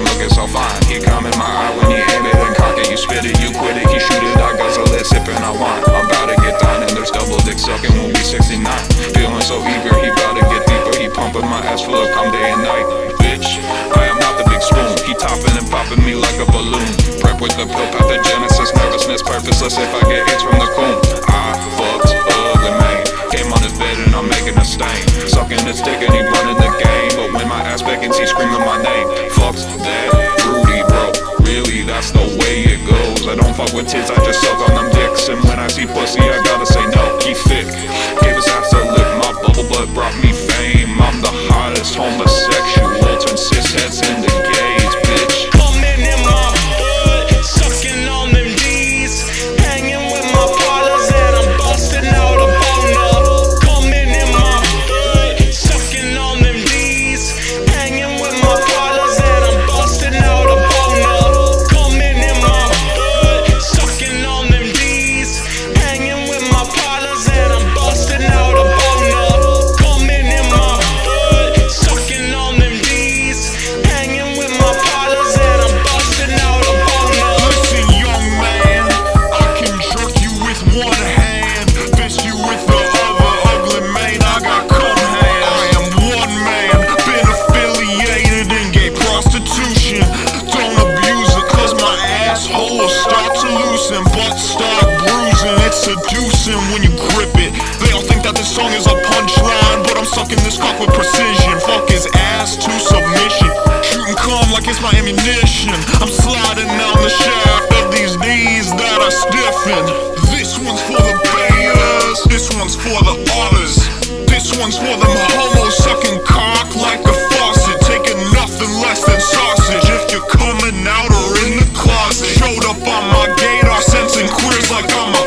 Looking so fine, he come in my eye when he aim it and cock it. You spit it, you quit it, he shoot it. I guzzle it, sipping I want. I'm about to get done and there's double dick sucking when we 69. Feeling so eager, he about to get deeper. He pumping my ass full of cum day and night. Bitch, I am not the big spoon. He topping and popping me like a balloon. PrEP with the pill pathogenesis, nervousness, purposeless. If I get hits from the screaming my name. Fucks that fruity, bro. Really, that's the way it goes. I don't fuck with tits, I just suck on them dicks. And when I see pussy, I gotta start bruising. It's seducing when you grip it. They all think that this song is a punchline, but I'm sucking this cock with precision. Fuck his ass to submission. Shooting cum like it's my ammunition. I'm sliding down the shaft of these knees that are stiffened. This one's for the bayers. This one's for the otters. This one's for them like I'm a